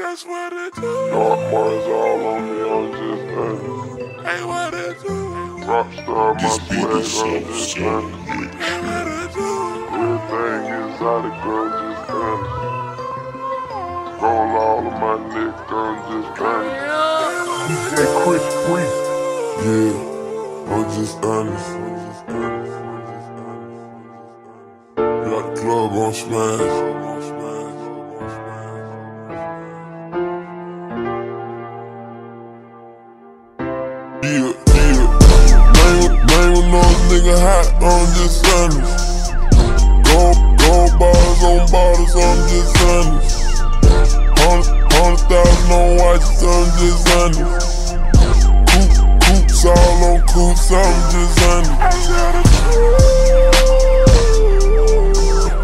That's what it do. Dark Mars all on me, I'm just honest. Hey, what it do. Rockstar, my This beat swag, I'm just so honest. good. Hey, what it do. Everything exotic, I'm just honest. Roll all of my neck, I'm just honest. Hey, Chris Breezy. Yeah, I'm just honest. Got the club on smash. Yeah, yeah. Man, man, with no nigga hot, I'm just honest. Gold, gold bars on bottles, I'm just honest. Hundred, hundred thousand on watches, I'm just honest. Coop, coops all on coops, I'm just honest.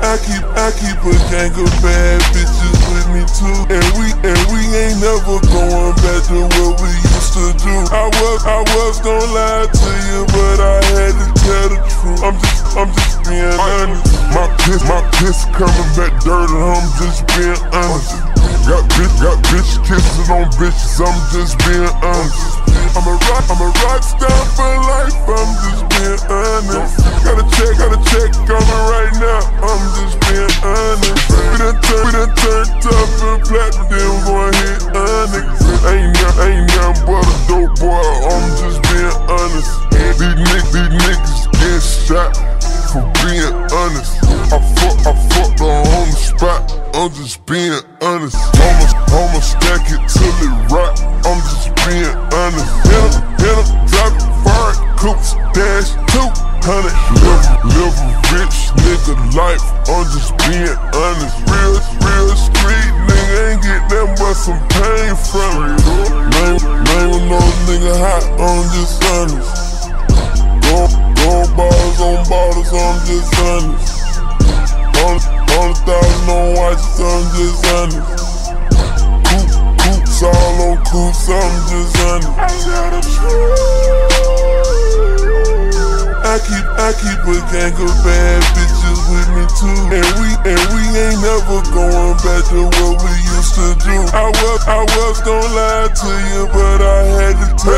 I keep, I keep a gang of bad bitches with me too, and we, and we ain't never going back to what we used to do. I was, I was gonna lie to you, but I had to tell the truth. I'm just, I'm just being honest. My piss, my piss coming back dirty. I'm just being honest. Got bitch, got bitch kisses on bitches. I'm just being honest. I'm a rock, I'm a rock star for life. I'm just being honest. Gotta check, gotta check coming right now. I'm just being honest. We done turned, we done turned tough and platinum, then we gon' hit honest. Ain't nothing, ain't nothing but a dope boy. Shot for being honest. I fuck, I her on the spot. I'm just being honest. I'ma, I'ma stack it till it rot. I'm just being honest. Hit him, hit him, drop it, fire it, coops, dash, two hundred. Live, live a rich nigga life. I'm just being honest. Real, real street nigga ain't get nothing but some pain from it. Name, name no nigga hot. I'm just honest. Gold, gold bars on bottles. I'm just honest. Hundred, thousand on watches. I'm just honest. Coop, coops all on coops. I'm just honest. I keep, I keep a gang of bad bitches with me too, and we, and we ain't never going back to what we used to do. I was, I was gonna lie to you, but I had to tell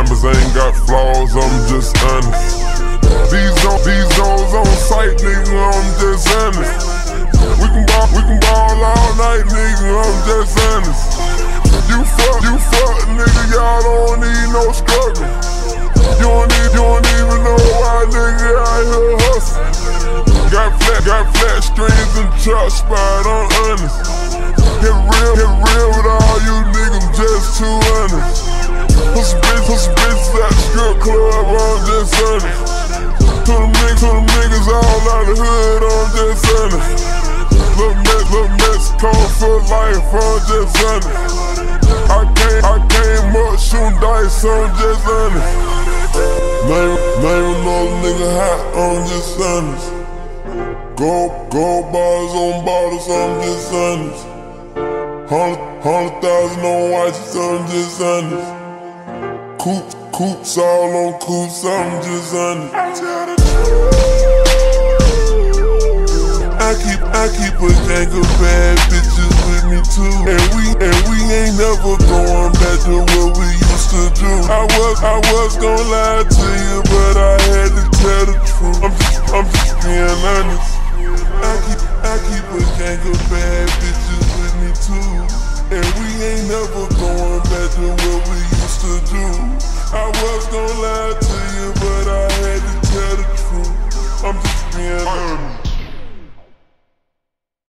diamonds ain't got flaws, I'm just honest. These on, these zones on sight, nigga, I'm just honest. We can ball, we can ball all night, nigga, I'm just honest. You fuck, you fuck, nigga, y'all don't need no struggle. You don't need, you don't even know why, nigga, out here hustle. Got flat, got flat strings and truck spot, I'm honest. Get honest. To them niggas, them niggas all out the hood, I'm just honest. Look, Mex, look, Mexico for life, I'm just honest. I came, I came up shooting dice, I'm just honest. Name, name another nigga hot, I'm just honest. Gold, gold bars on bottles, I'm just honest. Hundred, hundred thousand on watches, I'm just honest. Coops, coops all on coops, I'm just honest. I keep, I keep a gang of bad bitches with me too, and we, and we ain't never going back to what we used to do. I was, I was gonna lie to you, but I had to tell the truth. I'm just, I'm just being honest. I keep, I keep a gang of bad bitches with me too, and we ain't never going back to what we used to do. Gonna lie to you, but I had to tell the truth. I'm just being honest.